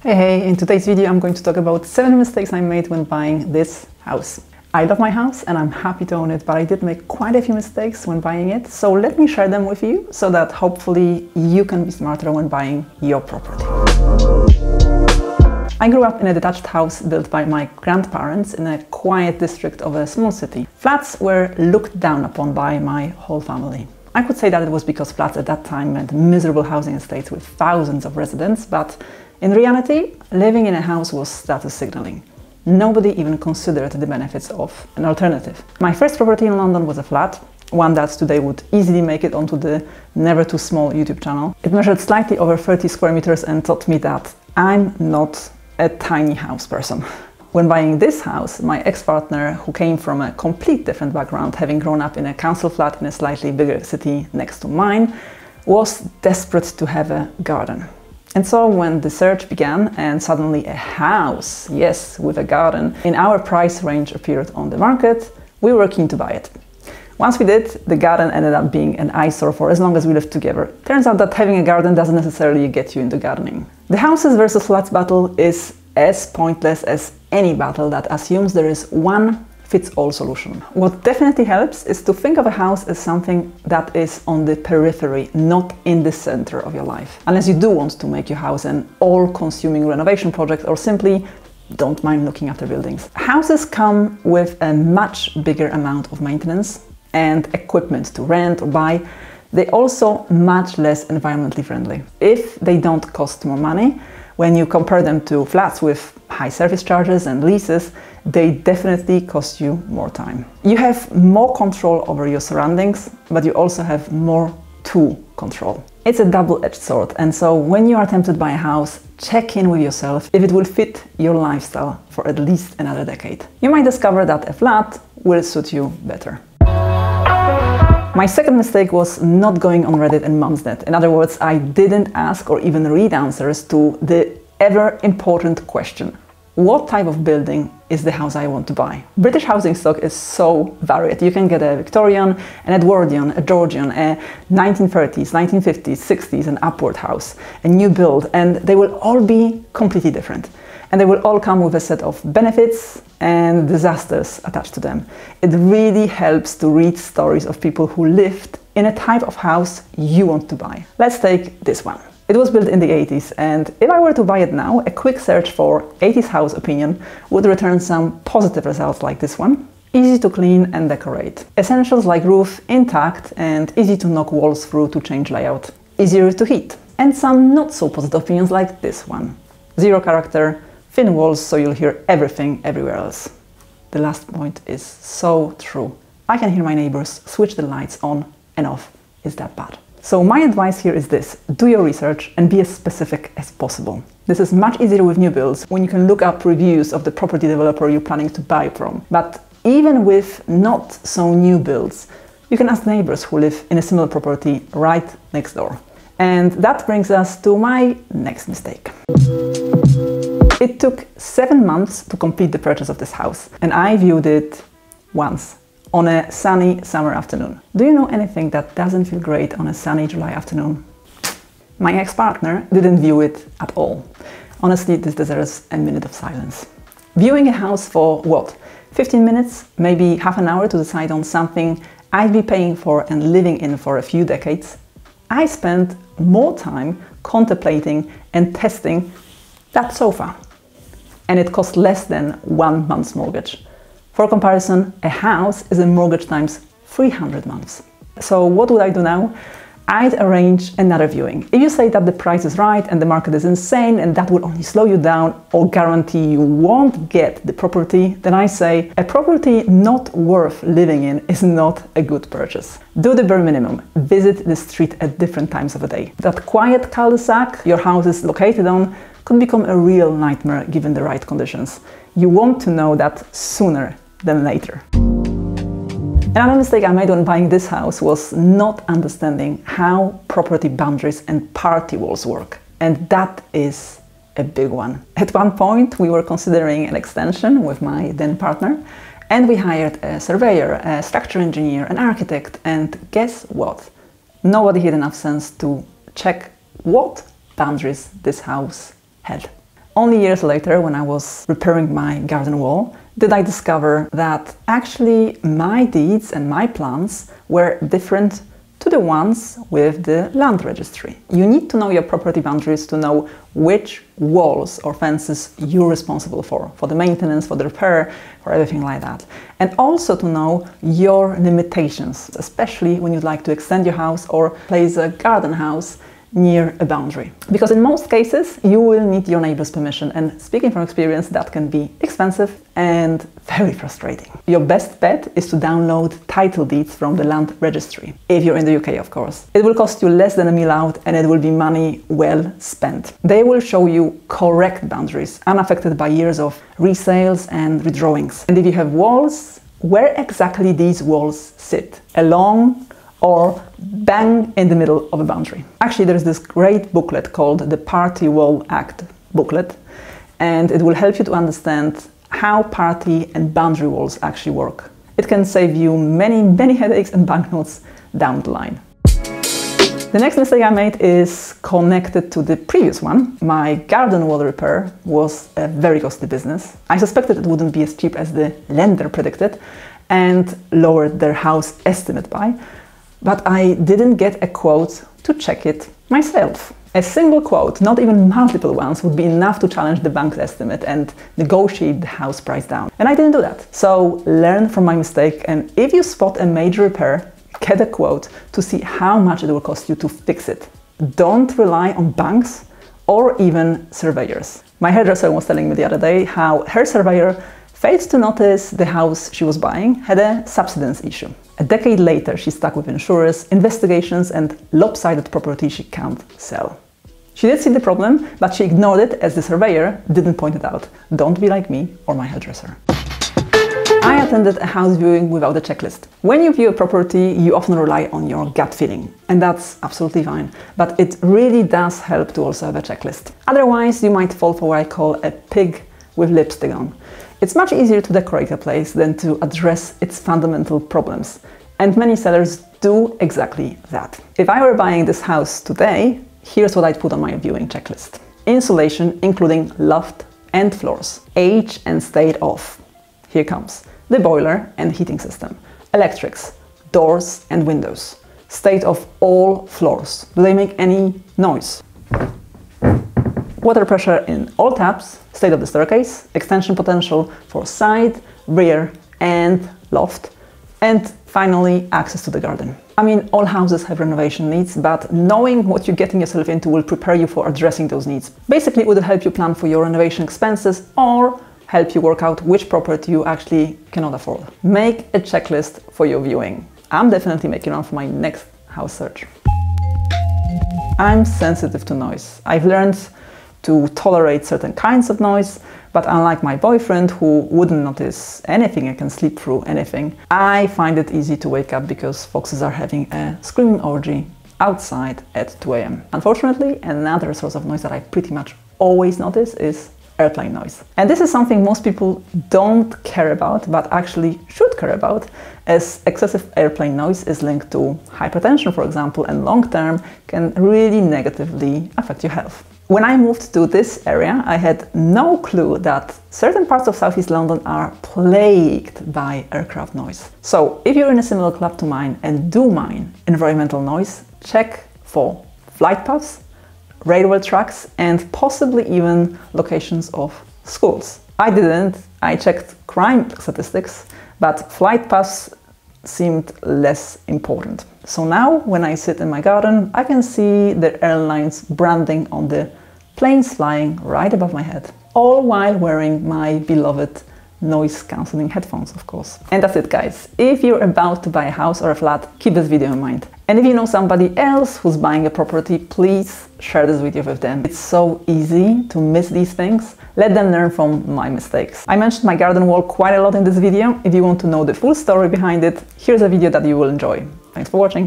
Hey, hey, in today's video I'm going to talk about 7 mistakes I made when buying this house. I love my house and I'm happy to own it, but I did make quite a few mistakes when buying it, so let me share them with you so that hopefully you can be smarter when buying your property. I grew up in a detached house built by my grandparents in a quiet district of a small city. Flats were looked down upon by my whole family. I could say that it was because flats at that time meant miserable housing estates with thousands of residents, but in reality, living in a house was status signaling. Nobody even considered the benefits of an alternative. My first property in London was a flat, one that today would easily make it onto the Never Too Small YouTube channel. It measured slightly over 30 square meters and taught me that I'm not a tiny house person. When buying this house, my ex-partner, who came from a complete different background, having grown up in a council flat in a slightly bigger city next to mine, was desperate to have a garden. And so when the search began and suddenly a house, yes, with a garden, in our price range appeared on the market, we were keen to buy it. Once we did, the garden ended up being an eyesore for as long as we lived together. Turns out that having a garden doesn't necessarily get you into gardening. The houses versus flats battle is as pointless as any battle that assumes there is one fits all solution. What definitely helps is to think of a house as something that is on the periphery, not in the center of your life. Unless you do want to make your house an all consuming renovation project or simply don't mind looking after buildings. Houses come with a much bigger amount of maintenance and equipment to rent or buy. They're also much less environmentally friendly. If they don't cost more money, when you compare them to flats with high service charges and leases, they definitely cost you more time. You have more control over your surroundings, but you also have more to control. It's a double-edged sword, and so when you are tempted by a house, check in with yourself if it will fit your lifestyle for at least another decade. You might discover that a flat will suit you better. My second mistake was not going on Reddit and Mumsnet. In other words, I didn't ask or even read answers to the ever important question. What type of building is the house I want to buy? British housing stock is so varied. You can get a Victorian, an Edwardian, a Georgian, a 1930s, 1950s, 60s, and upward house, a new build, and they will all be completely different. And they will all come with a set of benefits and disasters attached to them. It really helps to read stories of people who lived in a type of house you want to buy. Let's take this one. It was built in the 80s, and if I were to buy it now, a quick search for 80s house opinion would return some positive results like this one. Easy to clean and decorate. Essentials like roof intact and easy to knock walls through to change layout. Easier to heat. And some not so positive opinions like this one. Zero character, thin walls so you'll hear everything everywhere else. The last point is so true. I can hear my neighbors switch the lights on and off. Is that bad? So my advice here is this, do your research and be as specific as possible. This is much easier with new builds when you can look up reviews of the property developer you're planning to buy from. But even with not so new builds, you can ask neighbors who live in a similar property right next door. And that brings us to my next mistake. It took seven months to complete the purchase of this house, and I viewed it once on a sunny summer afternoon. Do you know anything that doesn't feel great on a sunny July afternoon? My ex-partner didn't view it at all. Honestly, this deserves a minute of silence. Viewing a house for what? 15 minutes, maybe half an hour to decide on something I'd be paying for and living in for a few decades? I spent more time contemplating and testing that sofa and it cost less than one month's mortgage. For comparison, a house is a mortgage times 300 months. So what would I do now? I'd arrange another viewing. If you say that the price is right and the market is insane and that will only slow you down or guarantee you won't get the property, then I say a property not worth living in is not a good purchase. Do the bare minimum. Visit the street at different times of the day. That quiet cul-de-sac your house is located on could become a real nightmare given the right conditions. You want to know that sooner than later. Another mistake I made when buying this house was not understanding how property boundaries and party walls work. And that is a big one. At one point, we were considering an extension with my then partner, and we hired a surveyor, a structure engineer, an architect, and guess what? Nobody had enough sense to check what boundaries this house had. Only years later, when I was repairing my garden wall, did I discover that actually my deeds and my plans were different to the ones with the land registry. You need to know your property boundaries to know which walls or fences you're responsible for, for the maintenance, for the repair, for everything like that. And also to know your limitations, especially when you'd like to extend your house or place a garden house near a boundary. Because in most cases, you will need your neighbor's permission, and speaking from experience, that can be expensive and very frustrating. Your best bet is to download title deeds from the land registry, if you're in the UK, of course. It will cost you less than a meal out, and it will be money well spent. They will show you correct boundaries, unaffected by years of resales and redrawings. And if you have walls, where exactly these walls sit, along or bang in the middle of a boundary. Actually, there's this great booklet called the Party Wall Act booklet, and it will help you to understand how party and boundary walls actually work. It can save you many, many headaches and banknotes down the line. The next mistake I made is connected to the previous one. My garden wall repair was a very costly business. I suspected it wouldn't be as cheap as the lender predicted and lowered their house estimate by but I didn't get a quote to check it myself. A single quote, not even multiple ones, would be enough to challenge the bank's estimate and negotiate the house price down. And I didn't do that. So learn from my mistake and if you spot a major repair, get a quote to see how much it will cost you to fix it. Don't rely on banks or even surveyors. My hairdresser was telling me the other day how her surveyor failed to notice the house she was buying had a subsidence issue. A decade later, she's stuck with insurers, investigations, and lopsided property she can't sell. She did see the problem, but she ignored it as the surveyor didn't point it out. Don't be like me or my hairdresser. I attended a house viewing without a checklist. When you view a property, you often rely on your gut feeling, and that's absolutely fine. But it really does help to also have a checklist. Otherwise, you might fall for what I call a pig with lipstick on. It's much easier to decorate a place than to address its fundamental problems. And many sellers do exactly that. If I were buying this house today, here's what I'd put on my viewing checklist. Insulation, including loft and floors. Age and state of. Here comes. The boiler and heating system. Electrics, doors and windows. State of all floors. Do they make any noise? Water pressure in all taps, state of the staircase, extension potential for side, rear and loft, and finally access to the garden. I mean, all houses have renovation needs, but knowing what you're getting yourself into will prepare you for addressing those needs. Basically, it would help you plan for your renovation expenses or help you work out which property you actually cannot afford. Make a checklist for your viewing. I'm definitely making one for my next house search. I'm sensitive to noise. I've learned to tolerate certain kinds of noise, but unlike my boyfriend who wouldn't notice anything and can sleep through anything, I find it easy to wake up because foxes are having a screaming orgy outside at 2 am. Unfortunately, another source of noise that I pretty much always notice is airplane noise. And this is something most people don't care about, but actually should care about, as excessive airplane noise is linked to hypertension, for example, and long term can really negatively affect your health. When I moved to this area, I had no clue that certain parts of southeast London are plagued by aircraft noise. So if you're in a similar club to mine and do mine environmental noise, check for flight paths, railway tracks, and possibly even locations of schools. I didn't, I checked crime statistics, but flight paths seemed less important. So now when I sit in my garden, I can see the airline's branding on the planes flying right above my head, all while wearing my beloved noise cancelling headphones, of course. And that's it, guys. If you're about to buy a house or a flat, keep this video in mind. And if you know somebody else who's buying a property, please share this video with them. It's so easy to miss these things. Let them learn from my mistakes. I mentioned my garden wall quite a lot in this video. If you want to know the full story behind it, here's a video that you will enjoy. Thanks for watching.